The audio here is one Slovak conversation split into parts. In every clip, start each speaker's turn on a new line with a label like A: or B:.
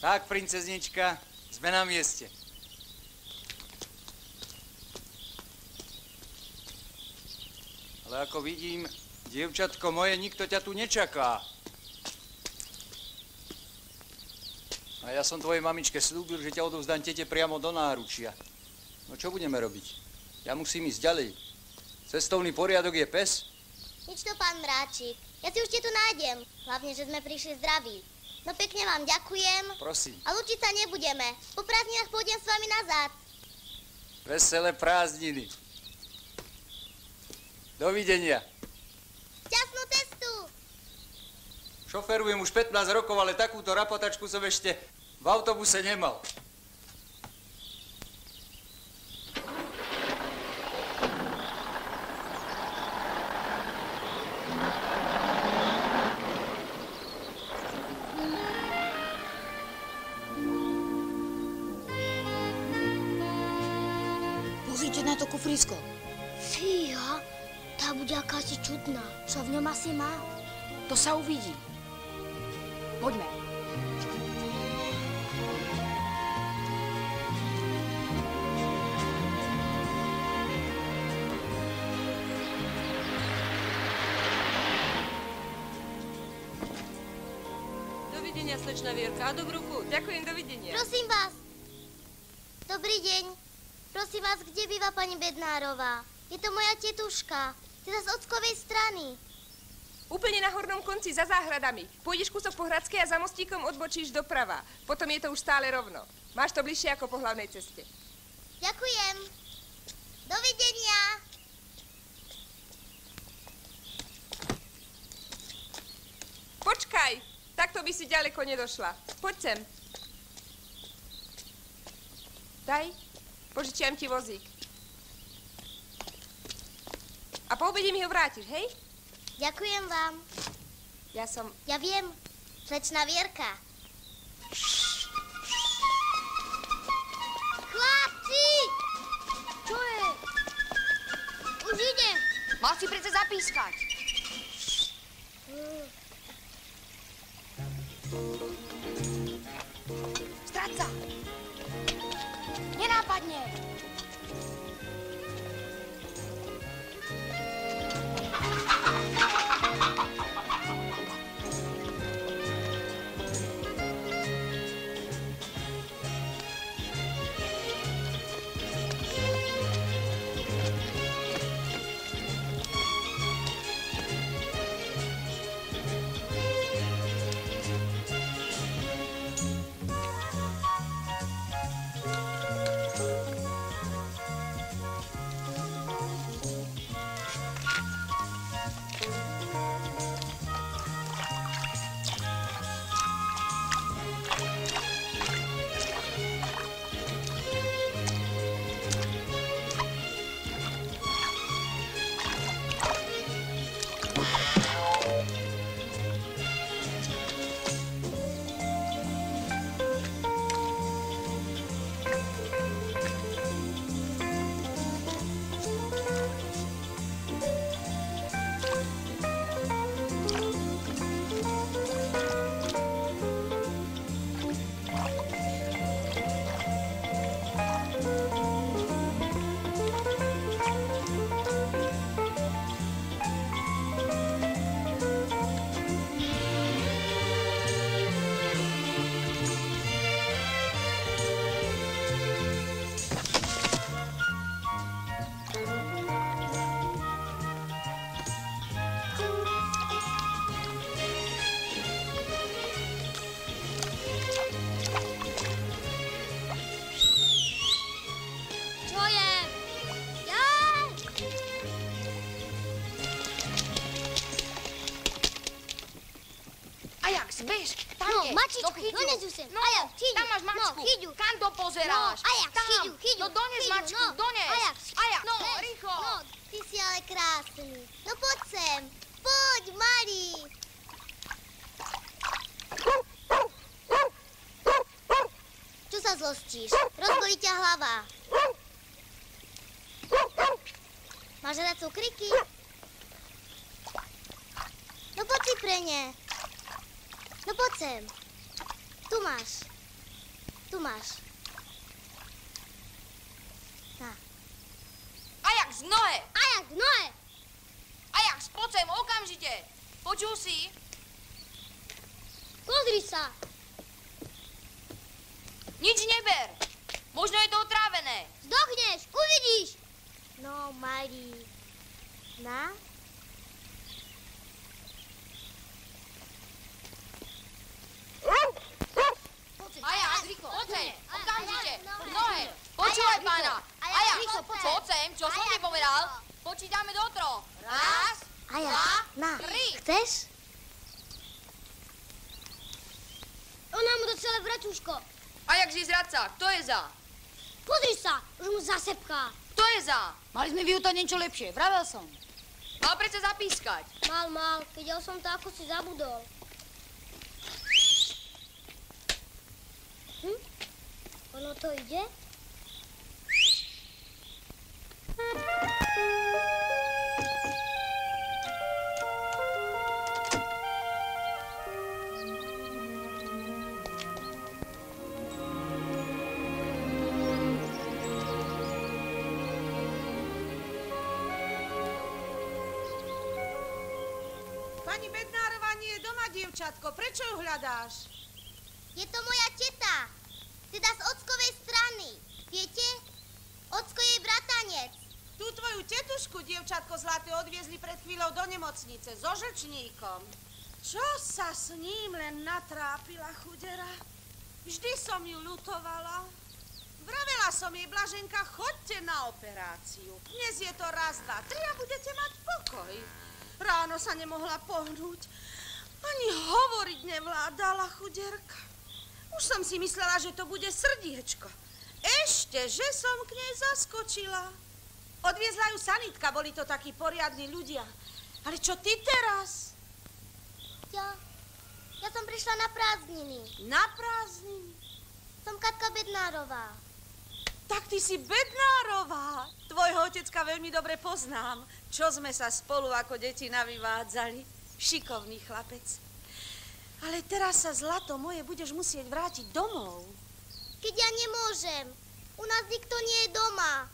A: Tak, princeznička, sme na mieste. Ale ako vidím, dievčatko moje, nikto ťa tu nečaká. A ja som tvojej mamičke slúbil, že ťa odovzdám tete priamo do náručia. No čo budeme robiť? Ja musím ísť ďalej. Cestovný poriadok je pes?
B: Nič to, pán Mráčik. Ja si už tu nájdem. Hlavne, že sme prišli zdraví. No pekne vám ďakujem.
A: Prosím.
B: A lučiť sa nebudeme. Po prázdninách pôjdem s vami nazad.
A: Veselé prázdniny. Dovidenia.
B: Šťastnú cestu.
A: Šoferujem už 15 rokov, ale takúto rapotačku som ešte v autobuse nemal.
C: Kufrisko.
B: Fíha, tá bude akási čudná. Čo v ňom asi má?
C: To sa uvidí. Poďme.
D: Dovidenia, slečna Vierka. A dobrú chuť. Ďakujem, dovidenia.
B: Prosím vás. Dobrý deň. Prosím vás, kde býva pani Bednárová? Je to moja tetuška. Teda z ockovej strany.
D: Úplne na hornom konci, za záhradami. Pôjdeš kúsok po Hradskej a za mostíkom odbočíš doprava. Potom je to už stále rovno. Máš to bližšie ako po hlavnej ceste.
B: Ďakujem. Dovidenia.
D: Počkaj! Takto by si ďaleko nedošla. Poď sem. Daj, požičiam ti vozík. A po obede mi ho vrátiš, hej?
B: Ďakujem vám.
D: Ja som...
B: Ja viem. Slečna Vierka. Chlapci! Čo je? Už idem.
C: Mal si predsa zapískať. Stráca! Западнее! Pozeráš?
B: No, Ajax,
C: tam.
B: chyťu, chyťu,
C: No, dones
B: chyťu,
C: mačku,
B: no.
C: dones.
B: Ajax,
C: Ajax, no,
B: bež,
C: rýchlo.
B: No, ty si ale krásny. No poď sem. Poď, malý. Čo sa zlostíš? Rozbolí ťa hlava. Máš rada cukriky? No poď si pre ne. No poď sem. Tu máš. Tu máš. Na.
C: Ajax, nohe!
B: Ajak, nohe!
C: Ajax, poď sem, okamžite! Počul si?
B: Pozri sa.
C: Nič neber! Možno je to otrávené.
B: Zdochneš, uvidíš. No, malý. Na.
C: Ajax, poď sem,
B: Ajax,
C: okamžite!
B: Ajax, nohe.
C: Nohe! Počúvaj
B: Ajax,
C: pána!
B: Ajax,
C: Ajax,
B: rýchlo, poď sem.
C: poď sem, čo som
B: Ajax,
C: ti povedal?
B: Rýchlo.
C: Počítame do troch. Raz,
B: Ajak,
C: dva,
B: na.
C: tri.
B: Chceš? Ona mu do celé vračuško.
C: Ajax je zradca, kto je za?
B: Pozri sa, už mu zasepká.
C: Kto je za?
E: Mali sme vyhutať niečo lepšie, vravel som.
C: Mal predsa zapískať.
B: Mal, mal, keď ja som to ako si zabudol. Hm? Ono to ide?
F: Pani Bednárová nie je doma, dievčatko. Prečo ju hľadáš?
B: Je to moja teta, teda z ockovej strany. Viete? Ocko je jej bratanec.
F: Tú tvoju tetušku, dievčatko zlaté, odviezli pred chvíľou do nemocnice so žlčníkom. Čo sa s ním len natrápila chudera? Vždy som ju ľutovala. Vravela som jej, Blaženka, chodte na operáciu. Dnes je to raz, dva, tri a budete mať pokoj. Ráno sa nemohla pohnúť. Ani hovoriť nevládala chuderka. Už som si myslela, že to bude srdiečko. Ešte, že som k nej zaskočila. Odviezla ju sanitka, boli to takí poriadni ľudia. Ale čo ty teraz?
B: Ja, ja som prišla na prázdniny.
F: Na prázdniny?
B: Som Katka Bednárová.
F: Tak ty si Bednárová. Tvojho otecka veľmi dobre poznám. Čo sme sa spolu ako deti navyvádzali. Šikovný chlapec. Ale teraz sa zlato moje budeš musieť vrátiť domov.
B: Keď ja nemôžem. U nás nikto nie je doma.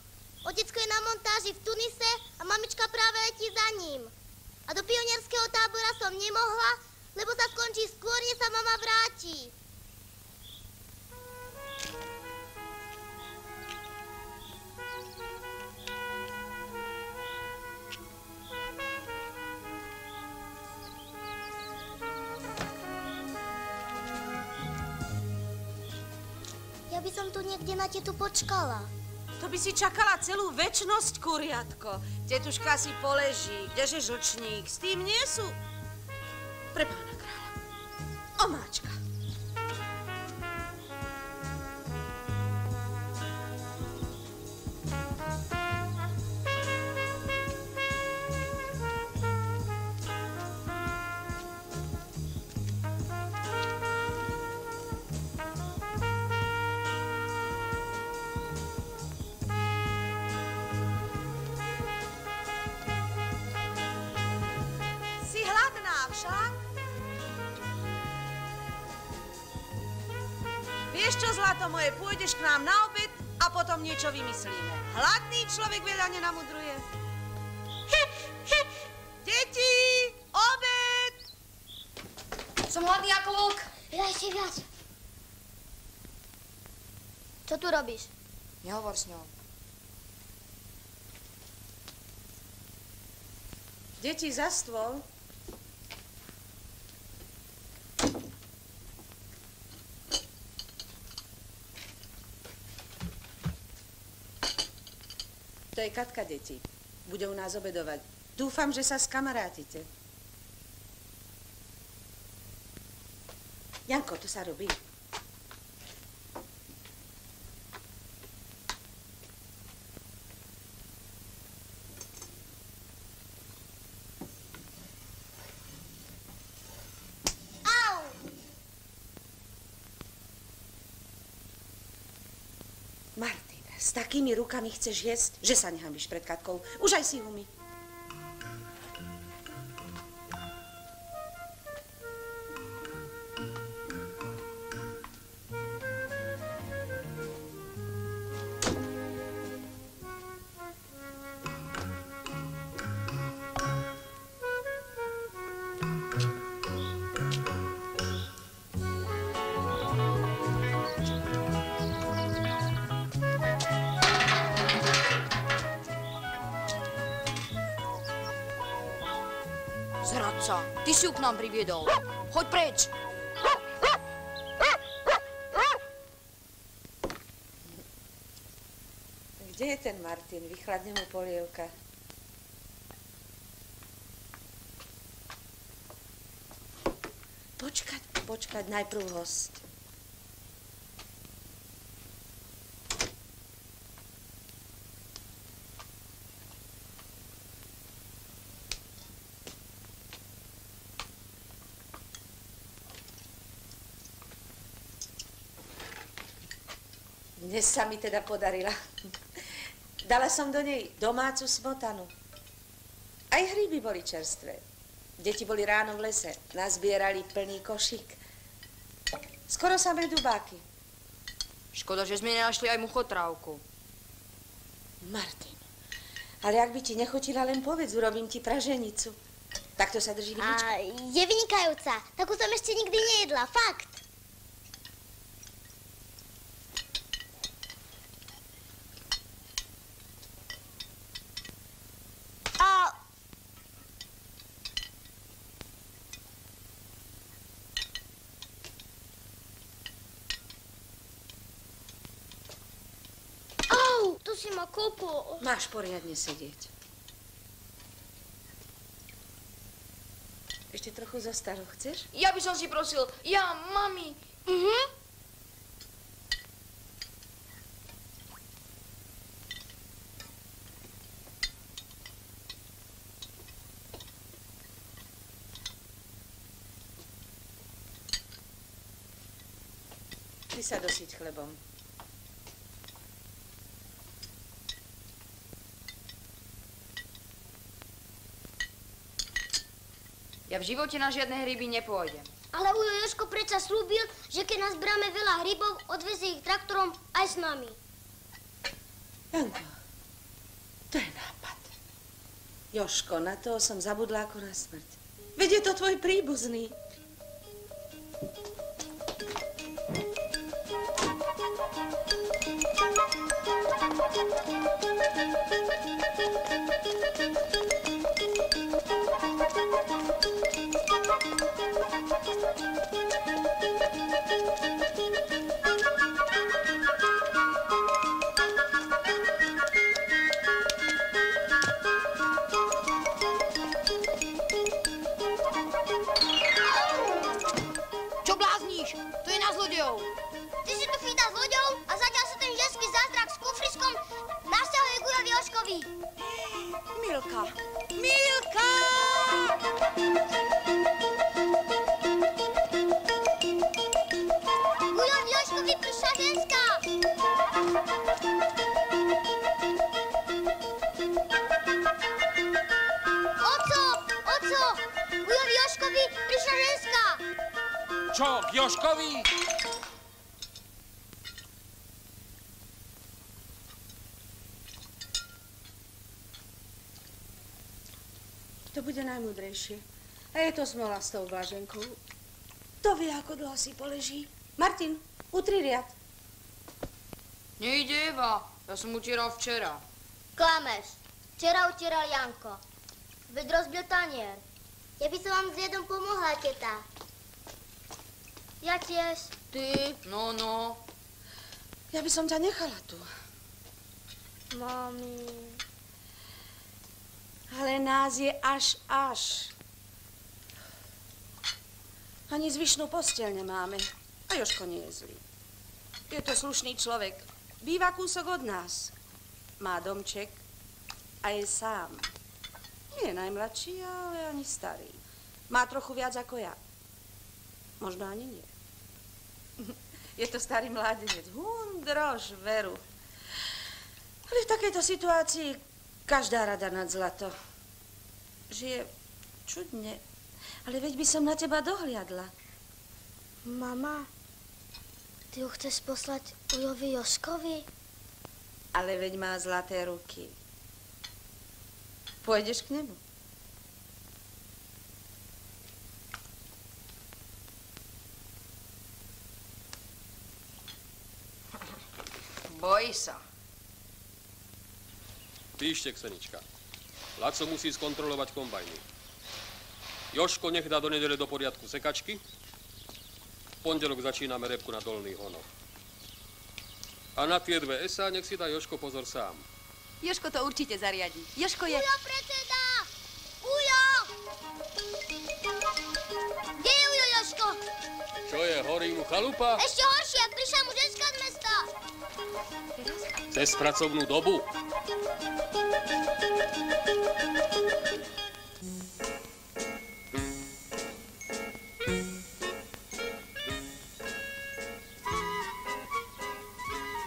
B: Otecko je na montáži v Tunise a mamička práve letí za ním. A do pionierského tábora som nemohla, lebo sa skončí skôr, než sa mama vráti. By som tu niekde na tetu počkala.
F: To by si čakala celú väčnosť, kuriatko. Tetuška si poleží, kdeže žlčník, s tým nie sú... Pre pána kráľa. Omáčka. Vymyslíme. Hladný človek veľa nenamudruje. Deti, obed!
C: Som hladný ako vlk.
B: Ja ešte viac. Čo tu robíš?
C: Nehovor s ňou.
F: Deti za stôl. To je Katka, deti. Bude u nás obedovať. Dúfam, že sa skamarátite. Janko, to sa robí.
B: Au!
F: Martin, s takými rukami chceš jesť, že sa nehambíš pred Katkou. Už aj si umy.
C: Si ju k nám priviedol. Choď preč.
F: Kde je ten Martin? Vychladne mu polievka. Počkať, počkať, najprv host. Dnes sa mi teda podarila. Dala som do nej domácu smotanu. Aj hríby boli čerstvé. Deti boli ráno v lese. Nazbierali plný košík. Skoro samé dubáky.
C: Škoda, že sme nenašli aj muchotrávku.
F: Martin, ale ak by ti nechutila, len povedz, urobím ti praženicu. Takto sa drží vinička.
G: A je vynikajúca. Takú som ešte nikdy nejedla, fakt. A... Au, to si ma kopol.
F: Máš poriadne sedieť. Ešte trochu zostalo, chceš?
H: Ja by som si prosil, ja, mami.
G: Mhm.
F: Ty sa dosyť chlebom.
C: Ja v živote na žiadne hryby nepôjdem.
G: Ale ujo Joško predsa slúbil, že keď nazberáme veľa hrybov, odvezie ich traktorom aj s nami.
F: Janko, to je nápad. Joško, na toho som zabudla ako na smrť. Veď je to tvoj príbuzný. Najmudrejšie. A je to smola s tou bláženkou. To vie, ako dlho si poleží. Martin, utri riad.
C: Nejde, Eva. Ja som utieral včera.
G: Klameš. Včera utieral Janko. Veď rozbil tanier. Ja by som vám s jedom pomohla, teta. Ja tiež.
C: Ty? No, no.
F: Ja by som ťa nechala tu.
G: Mami.
F: Ale nás je až až. Ani zvyšnú posteľ nemáme. A Joško nie je zlý. Je to slušný človek. Býva kúsok od nás. Má domček a je sám. Nie je najmladší, ale ani starý. Má trochu viac ako ja. Možno ani nie. Je to starý mládenec. Hundrož, veru. Ale v takejto situácii každá rada nad zlato. Žije čudne. Ale veď by som na teba dohliadla.
G: Mama, ty ho chceš poslať Ujovi Joškovi?
F: Ale veď má zlaté ruky. Pôjdeš k nemu?
C: Bojí sa.
I: Píšte, Ksenička. Laco musí skontrolovať kombajny.
J: Joško nech dá do nedele do poriadku sekačky. V pondelok začíname repku na dolný honok. A na tie dve esa nech si dá Joško pozor sám.
G: Joško to určite zariadi. Joško je...
B: Ujo, predseda! Ujo! Kde je Ujo, Joško?
J: Čo je, horí mu chalupa?
B: Ešte horšie, prišla mu ženská z mesta.
J: Cez pracovnú dobu.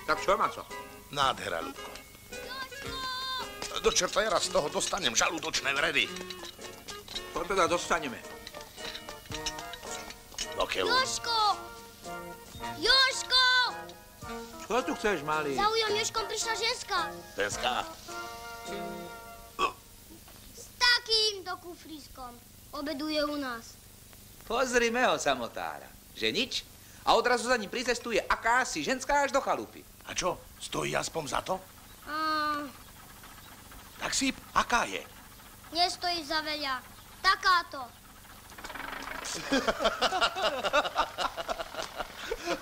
K: Tak čo, Maco?
L: Nádhera, Ľubko. Do čerta ja raz z toho dostanem žalúdočné vredy.
K: To teda dostaneme.
L: Do keľu.
K: Čo tu chceš, malý?
B: Za Ujom Joškom prišla ženská.
L: Dneska.
B: S takýmto kufrískom. Obeduje u nás.
K: Pozrime ho, samotára. Že nič? A odrazu za ním pricestuje akási ženská až do chalupy.
L: A čo, stojí aspoň za to?
B: A,
L: Tak si, aká je?
B: nestojí za veľa. Takáto.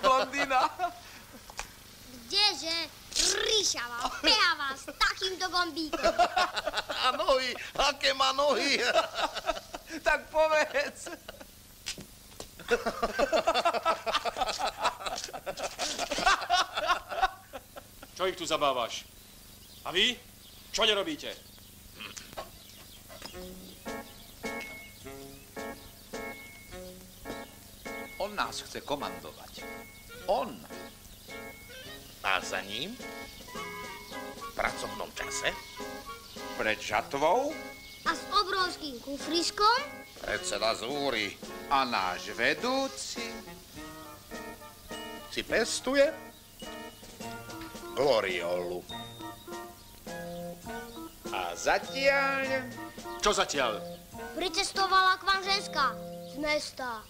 K: Blondína.
B: Kdeže? Ríšava, behava s takýmto gombíkom.
L: A nohy, aké má nohy?
K: tak povedz.
J: Čo ich tu zabávaš? A vy? Čo nerobíte?
K: On nás chce komandovať. On.
L: A za ním? V pracovnom čase?
K: Pred žatvou
B: A s obrovským kufrískom?
L: Predseda zúri.
K: a náš vedúci
L: Si pestuje? Gloriolu.
K: a zatiaľ
J: Čo zatiaľ?
B: Pricestovala k vám ženská. Z mesta.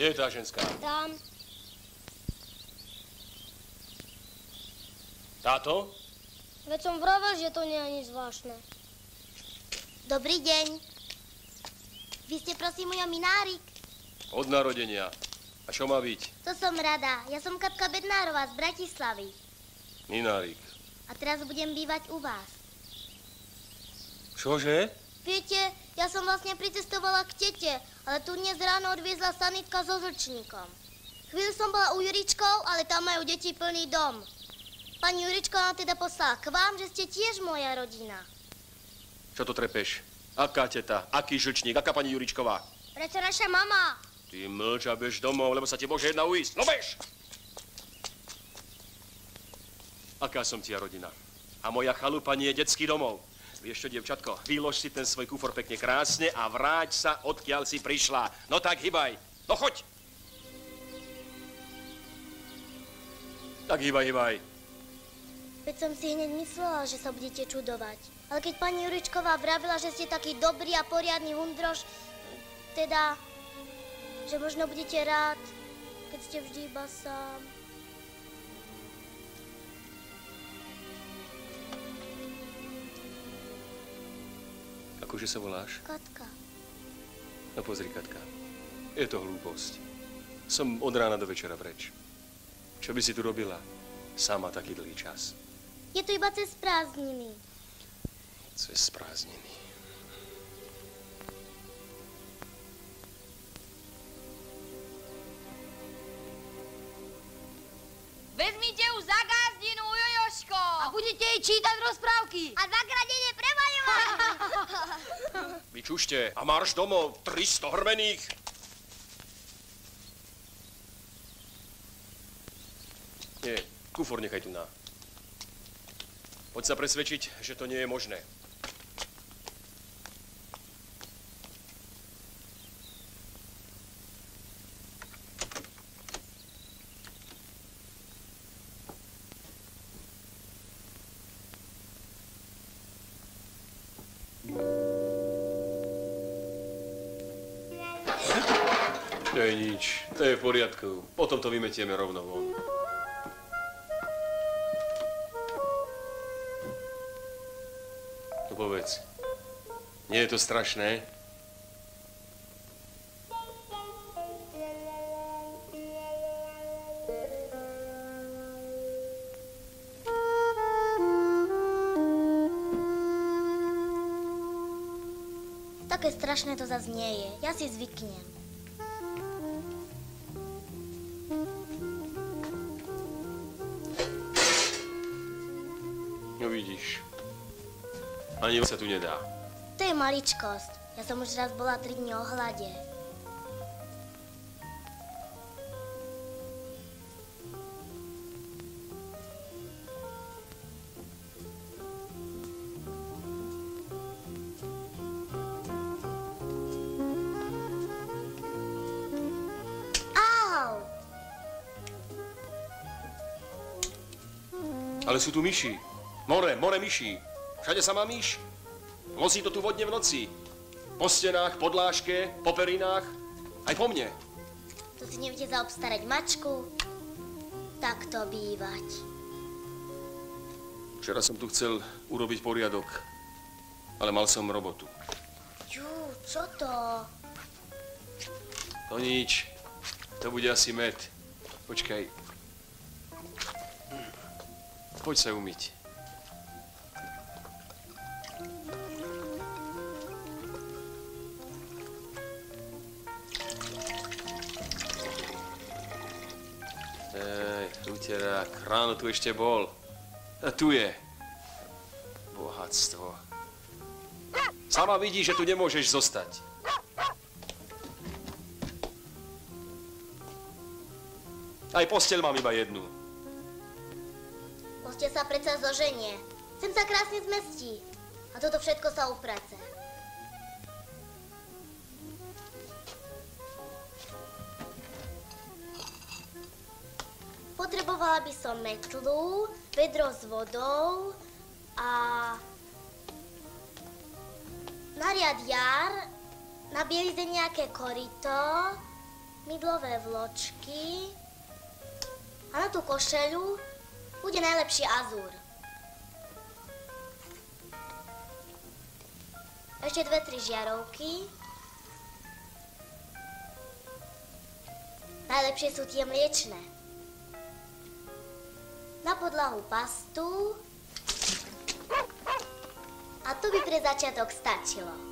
J: Kde je tá ženská?
B: Tam.
J: Táto?
B: Veď som vravel, že to nie je ani zvláštne. Dobrý deň. Vy ste prosím moja minárik?
J: Od narodenia. A čo má byť?
B: To som rada. Ja som Katka Bednárová z Bratislavy.
J: Minárik.
B: A teraz budem bývať u vás.
J: Čože?
B: Viete, ja som vlastne pricestovala k tete, ale tu dnes ráno odviezla sanitka so zrčníkom. Chvíľu som bola u Juričkov, ale tam majú deti plný dom. Pani Juričko nám teda poslala k vám, že ste tiež moja rodina.
J: Čo to trepeš? Aká teta? Aký žlčník? Aká pani Juričková?
B: Prečo naša mama?
J: Ty mlč a bež domov, lebo sa ti môže jedna uísť. No bež! Aká som tia rodina? A moja chalupa nie je detský domov. Vieš čo, dievčatko, vylož si ten svoj kufor pekne krásne a vráť sa, odkiaľ si prišla. No tak hybaj. No choď! Tak hybaj, hybaj.
B: Veď som si hneď myslela, že sa budete čudovať. Ale keď pani Juričková vravila, že ste taký dobrý a poriadny hundroš, teda, že možno budete rád, keď ste vždy iba sám.
J: Akože sa voláš?
B: Katka,
J: No pozri, Katka. Je to hlúposť. Som od rána do večera preč. Čo by si tu robila? Sama taký dlhý čas.
B: je to iba cez prázdniny.
J: Cez prázdniny.
C: Vezmite ju za gazdinu, Jojoško!
E: A budete jej čítať rozprávky.
B: A prevaľovať!
J: Vyčušte a marš domov, 300 hrmených. Nie, kufor nechaj tu na. Poď sa presvedčiť, že to nie je možné. To je nič, to je v poriadku. Potom to vymetieme rovno von. No povedz, nie je to strašné?
B: Také strašné to zase nie je. Ja si zvyknem.
J: Ani sa tu nedá.
B: To je maličkosť. Ja som už raz bola 3 dní o hlade.
J: Ale sú tu myši. More, more myší. Všade sa má myš. Vozí to tu vodne v noci. Po stenách, podlážke, po perinách, aj po mne.
B: To si neviete zaobstarať mačku? Tak to bývať.
J: Včera som tu chcel urobiť poriadok, ale mal som robotu.
B: Jú, čo to?
J: To nič. To bude asi med. Počkaj. Poď sa umyť. Ej, uterák, ráno tu ešte bol. A tu je. Bohatstvo. Sama vidí, že tu nemôžeš zostať. Aj posteľ mám iba jednu.
B: Poste sa predsa zoženie. Sem sa krásne zmestí. A toto všetko sa uprace. Metlu, vedro s vodou a na riad jar, na bielize nejaké korito, mydlové vločky a na tú košeľu bude najlepší azúr. Ešte dve, tri žiarovky. Najlepšie sú tie mliečne. Na podlahu pastu. A to by pre začiatok stačilo.